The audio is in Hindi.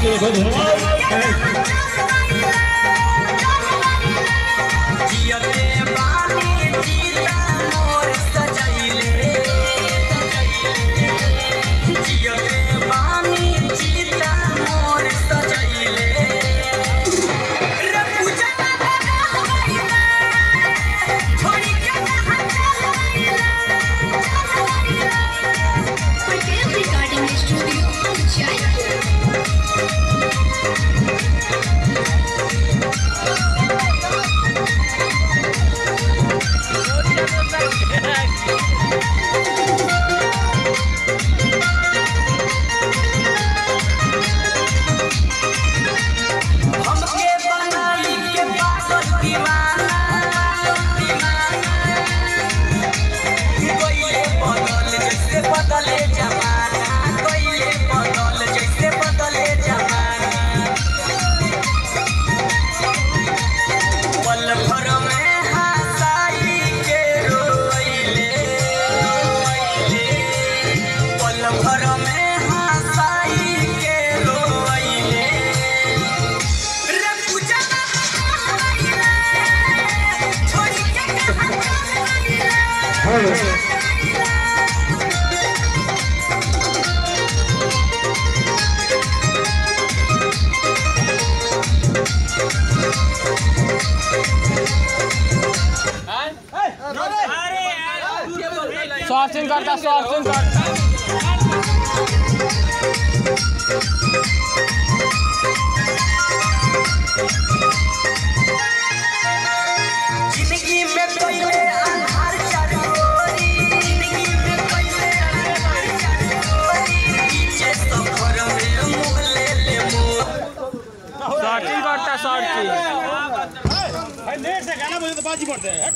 谢谢回头 भर में हंसाई के रोइले छोड़ी के सॉर्चिंग करता सॉर्चिंग करता। सॉर्चिंग करता सॉर्चिंग नेट से गाना बजे तो बाजी पड़ते हैं।